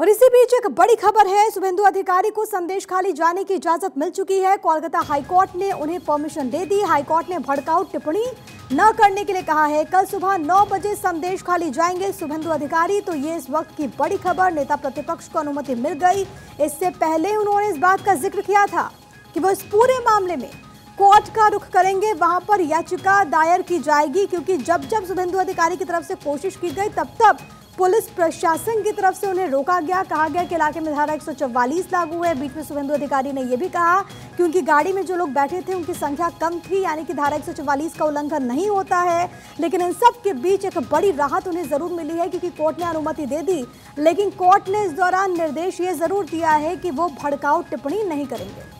और इसी बीच एक बड़ी खबर है शुभेंदु अधिकारी को संदेश खाली जाने की इजाज़त मिल चुकी है। कोलकाता हाईकोर्ट ने उन्हें परमिशन दे दी। हाईकोर्ट ने भड़काऊ टिप्पणी न करने के लिए कहा है। कल सुबह 9 बजे संदेश खाली जाएँगे शुभेंदु अधिकारी। तो ये इस वक्त की बड़ी खबर, नेता प्रतिपक्ष को अनुमति मिल गई। इससे पहले उन्होंने इस बात का ज़िक्र किया था कि वो इस पूरे मामले में कोर्ट का रुख करेंगे, वहाँ पर याचिका दायर की जाएगी, क्योंकि जब जब शुभेंदु अधिकारी की तरफ़ से कोशिश की गई, तब तब पुलिस प्रशासन की तरफ़ से उन्हें रोका गया। कहा गया कि इलाके में धारा एक सौ चौवालीस लागू है। बीच में शुभेंदु अधिकारी ने यह भी कहा कि उनकी गाड़ी में जो लोग बैठे थे, उनकी संख्या कम थी, यानी कि धारा एक का उल्लंघन नहीं होता है। लेकिन इन सब के बीच एक बड़ी राहत उन्हें ज़रूर मिली है, क्योंकि कोर्ट ने अनुमति दे दी। लेकिन कोर्ट ने इस दौरान निर्देश ये ज़रूर दिया है कि वो भड़काऊ टिप्पणी नहीं करेंगे।